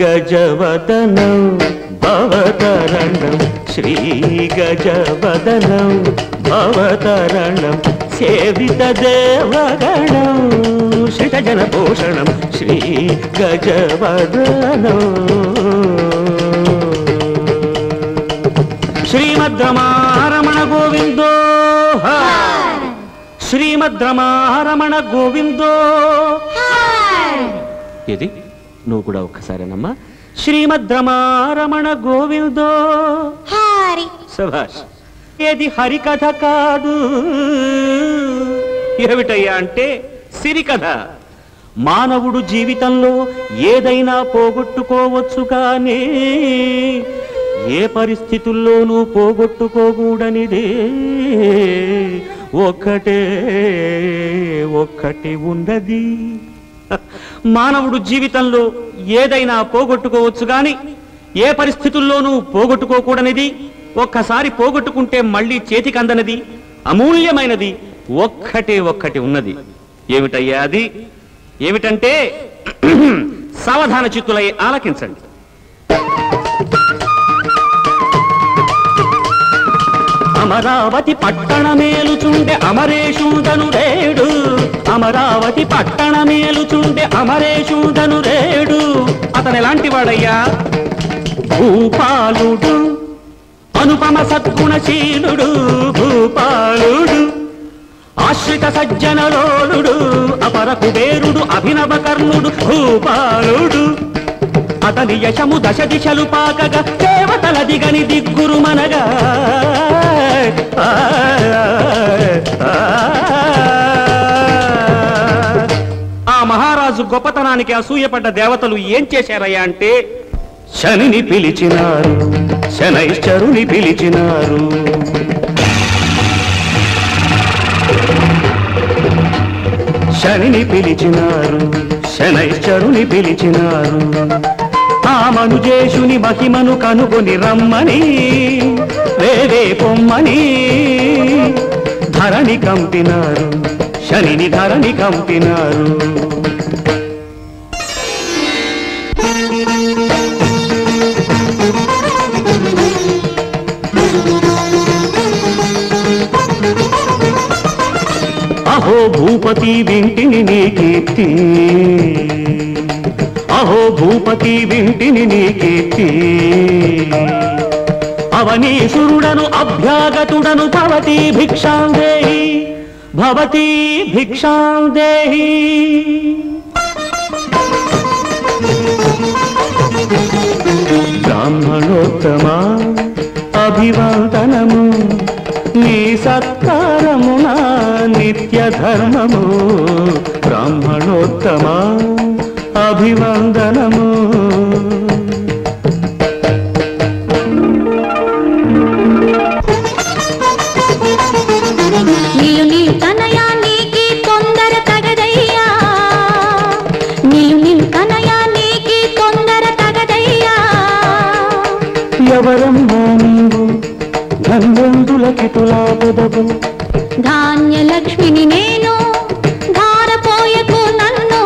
శ్రీగజవదనం భవతరణం. శ్రీగజవదనం భవతరణం. సేవిత దేవగణం శిఖజన శ్రీమద్రమారమణ గోవిందో శ్రీమద్రమారమణ గోవిందో ఇది నువ్వు కూడా ఒక్కసారేనమ్మా. శ్రీమద్రమారమణ గోవిందో హారి. సభాష్. ఏది హరికథ కాదు. ఏమిటయ్యా అంటే సిరికథ. మానవుడు జీవితంలో ఏదైనా పోగొట్టుకోవచ్చు కానీ ఏ పరిస్థితుల్లోనూ పోగొట్టుకోకూడనిదే. ఒక్కటే ఒక్కటి ఉన్నది. మానవుడు జీవితంలో ఏదైనా పోగొట్టుకోవచ్చు గాని ఏ పరిస్థితుల్లోనూ పోగొట్టుకోకూడనిది. ఒక్కసారి పోగొట్టుకుంటే మళ్ళీ చేతికి అమూల్యమైనది. ఒక్కటే ఒక్కటి ఉన్నది. ఏమిటయ్యా అది? ఏమిటంటే సావధాన చిత్తులై ఆలకించండి. అమరావతి పట్టణ మేలుచుండే అమరేషుదను రేడు. అమరావతి పట్టణ మేలుచుండే అమరేషుదను రేడు. అతను ఎలాంటి వాడయ్యా? భూపాలుడు అనుపమ సద్గుణశీలుడు భూపాలుడు ఆశ్రిత సజ్జనలోలుడు అపర కుబేరుడు అభినవ కర్ణుడు భూపాలుడు. అతని యశము దశ దిశలు పాకగా దేవతల దిగని దిగ్గురు మనగా. ఆ, మహారాజు గొప్పతనానికి అసూయపడ్డ దేవతలు ఏం చేశారయ్యా అంటే శనిని పిలిచినారు శనైశ్చరుని పిలిచినారు. శనిని పిలిచినారు శనైశ్చరుని పిలిచినారు. ఆ మనుజేషుని మహిమను కనుగొని రమ్మని వేరే పొమ్మని. ధరణి కంపినారు శనిని ధరణి కంపినారు. అహో భూపతి వింటిని నీ కీర్తి. అహో భూపతి వింటిని నీ కీర్తి. అవనీసురుడను అభ్యాగతుడను భవతి భిక్షాం దేహి భవతి భిక్షాం దేహి బ్రాహ్మణోత్తమా అభివందనము నీ సత్కారము నా నిత్య ధర్మము ధాన్యలక్ష్మిని నేను ధారపోయకు నన్ను.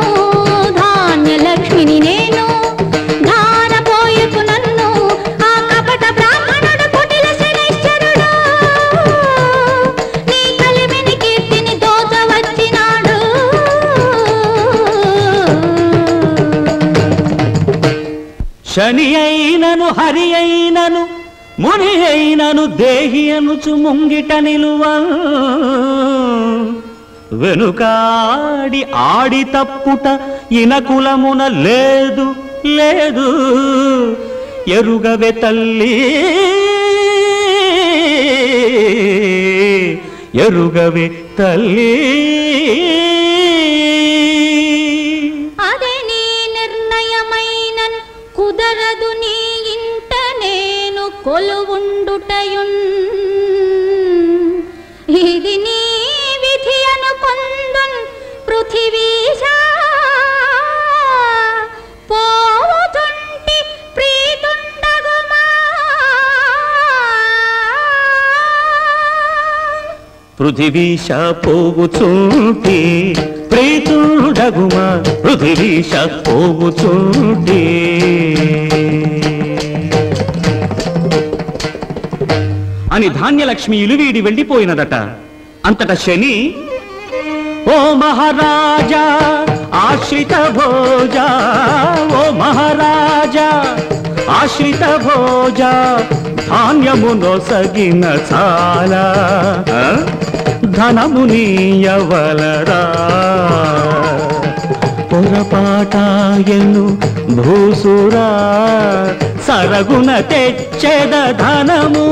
ధాన్యలక్ష్మిని నేను ధారపోయకు నన్ను. ఆ కపట బ్రాహ్మణుడు నీ కలిమిని కీర్తిని శని అయినను హరి అయినను ముని అయినను దేహి అనుచు ముంగిట నిలువ. వెనుకాడి ఆడి తప్పుట ఇనకులమున లేదు లేదు. ఎరుగవే తల్లి. ఎరుగవే తల్లి. పృథివీశ పోగుచుంటి ప్రీతుడగుమా పృథివీశ పోగుచుంటి. అని ధాన్యలక్ష్మి ఇలువీడి వెళ్ళిపోయినదట. అంతట శని ఓ మహారాజా ఆశ్రిత భోజ ఓ మహారాజా ఆశ్రిత భోజ ధాన్యము సగిన చాలా. ఆ? ధనము నీయవలరా పొరపాటాయను భూసురా సరగున తెచ్చెద ధనము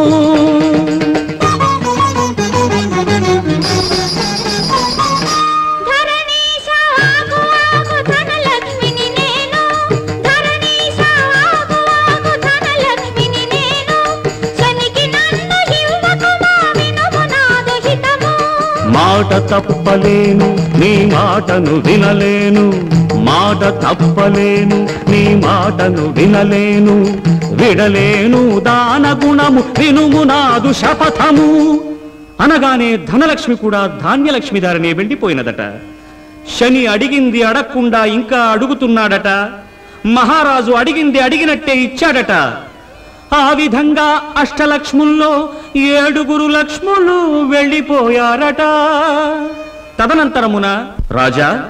మాట తప్పలేను నీ మాటను వినలేను. మాట తప్పలేను నీ మాటను వినలేను. విడలేను దాన గుణము వినుము నాదు శపథము. అనగానే ధనలక్ష్మి కూడా ధాన్యలక్ష్మి దారినే వెళ్ళిపోయినదట. శని అడిగింది అడగకుండా ఇంకా అడుగుతున్నాడట. మహారాజు అడిగింది అడిగినట్టే ఇచ్చాడట. ఆ విధంగా అష్టలక్ష్ముల్లో ఏడుగురు లక్ష్ములు వెళ్ళిపోయారట. తదనంతరమున రాజా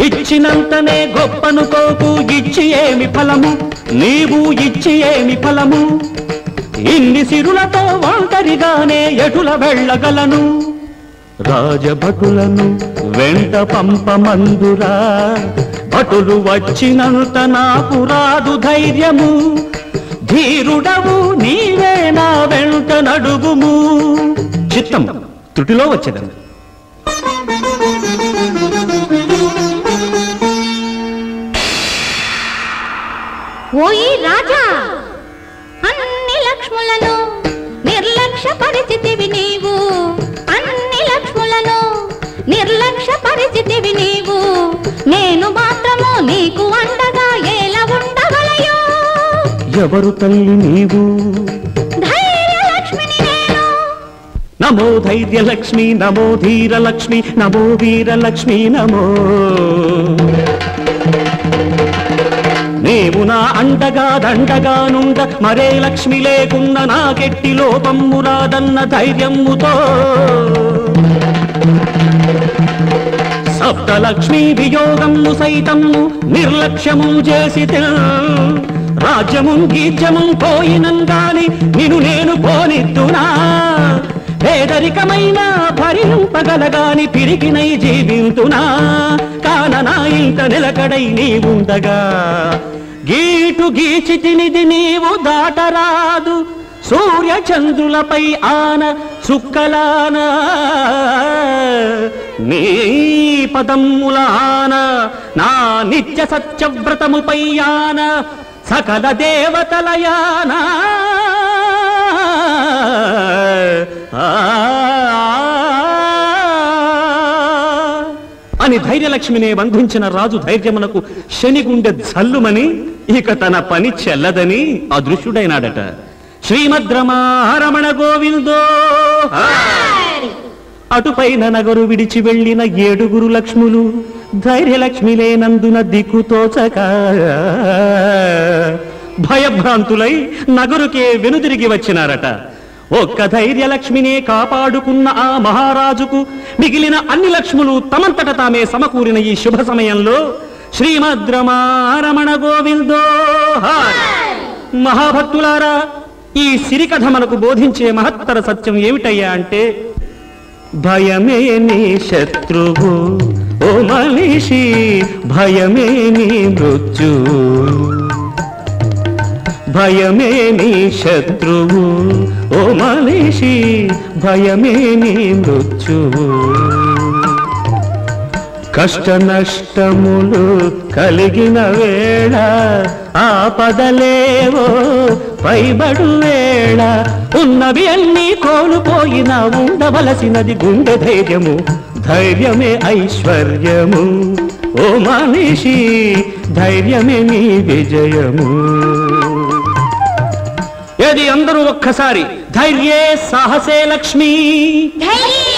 ఇచ్చినంతనే గొప్పనుకోకు ఇచ్చి ఏమి ఫలము? నీవు ఇచ్చి ఏమి ఫలము? ఇన్ని సిరులతో ఒంటరిగానే ఎటుల వెళ్ళగలను? రాజభటులను వెంట పంపమందురా. భటులు వచ్చినంత నాకు రాదు ధైర్యము. ధీరుడవు నీవే నా వెంట నడుగుము. చిత్తం త్రుటిలో వచ్చేదని ఓయి రాజా అన్ని లక్ష్ములను నిర్లక్ష్య పరిస్థితివి నీవు. అన్ని లక్ష్ములను నిర్లక్ష్య పరిస్థితివి నీవు. నేను మాత్రము నీకు అండ ఎవరు తల్లి నీవు నమో ధైర్యలక్ష్మి నమో ధీరలక్ష్మి నమో వీరలక్ష్మి నమో. నీవు నా అండగా దండగా నుండ మరే లక్ష్మి లేకున్న నాకెట్టి లోపమ్ము రాదన్న ధైర్యముతో. సప్తలక్ష్మీ వియోగము సైతము నిర్లక్ష్యము చేసి రాజ్యము గీజ్యము పోయినందాని నిను నేను పోనిద్దునా? పేదరికమైన భరింపగలగాని పిరికినై జీవింతునా? కాన ఇంత నిలకడై నీవుండగా? గీటు గీచి తినిది నీవు దాటరాదు సూర్య చంద్రులపై ఆన చుక్కలాన నీ పదమ్ముల నా నిత్య సత్యవ్రతముపై ఆన సకల దేవతలయాన అని ధైర్యలక్ష్మినే బంధించిన రాజు ధైర్యమునకు శని గుండె జల్లుమని ఇక తన పని చెల్లదని అదృశ్యుడైనాడట. శ్రీమద్ రమారమణ గోవిందో. అటుపైన నగరు విడిచి వెళ్ళిన ఏడుగురు లక్ష్ములు ధైర్యలక్ష్మి లేనందున దిక్కుతోచక. భయభ్రాంతులై నగరుకే వెనుదిరిగి వచ్చినారట. ఒక్క ధైర్యలక్ష్మినే కాపాడుకున్న ఆ మహారాజుకు మిగిలిన అన్ని లక్ష్ములు తమంతట తామే సమకూరిన ఈ శుభ సమయంలో శ్రీమద్ రమణ గోవిందో మహాభక్తులారా ఈ సిరికథ మనకు బోధించే మహత్తర సత్యం ఏమిటయ్యా అంటే భయమే నీ శత్రువు. మనిషి భయమే నీ మృత్యు? భయమే నీ శత్రువు? ఓ మనిషి భయమే నీ మృత్యువు కష్ట నష్టములు కలిగిన వేళ ఆపదలేవో? పైబడు వేళ ఉన్నవి అన్నీ కోల్పోయినా ఉండవలసినది గుండె ధైర్యము. ధైర్యమే ఐశ్వర్యము. ఓ మనిషి ధైర్యమే నీ విజయము. ఏది అందరూ ఒక్కసారి? ధైర్యే సాహసే లక్ష్మి. ధైర్యే